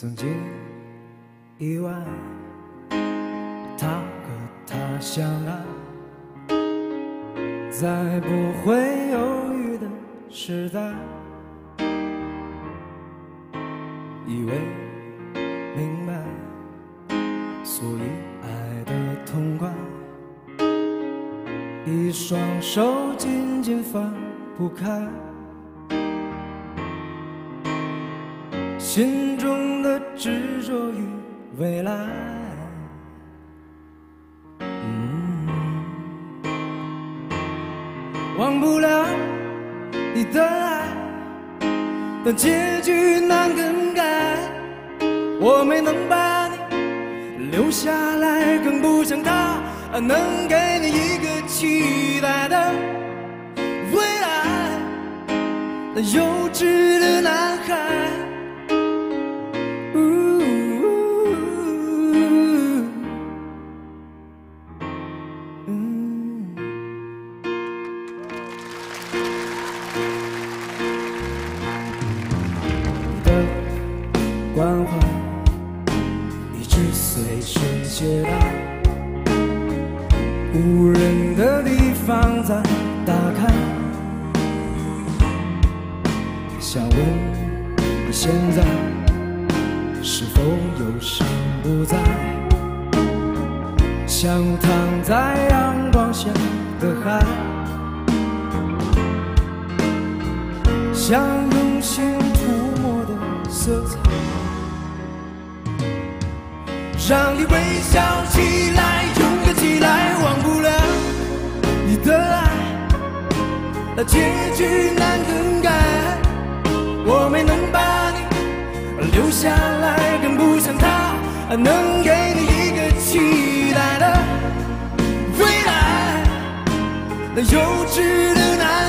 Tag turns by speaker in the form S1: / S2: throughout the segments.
S1: 曾经意外他和她相爱，在不会犹豫的时代，以为明白，所以爱的痛快，一双手紧紧放不开。心中的执着与未来，忘不了你的爱，但结局难更改。我没能把你留下来，更不像他能给你一个期待的未来。那幼稚的男孩。关怀一直随身携带，无人的地方再打开。想问你现在是否有心不在？像躺在阳光下的海，像用心涂抹的色彩。让你微笑起来，勇敢起来，忘不了你的爱，那结局难更改。我没能把你留下来，更不像他能给你一个期待的未来。那幼稚的男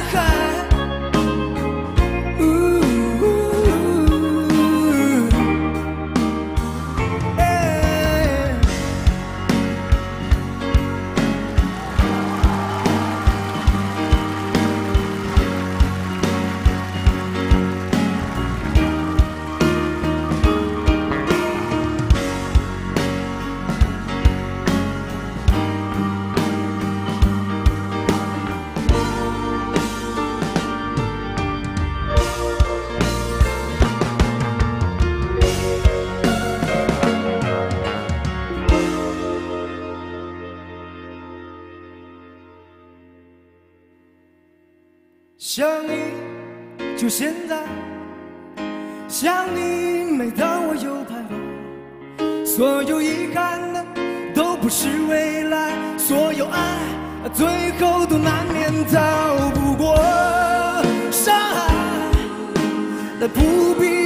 S1: 想你，就现在；想你，每当我又徘徊。所有遗憾的都不是未来，所有爱最后都难免逃不过伤害。但不必。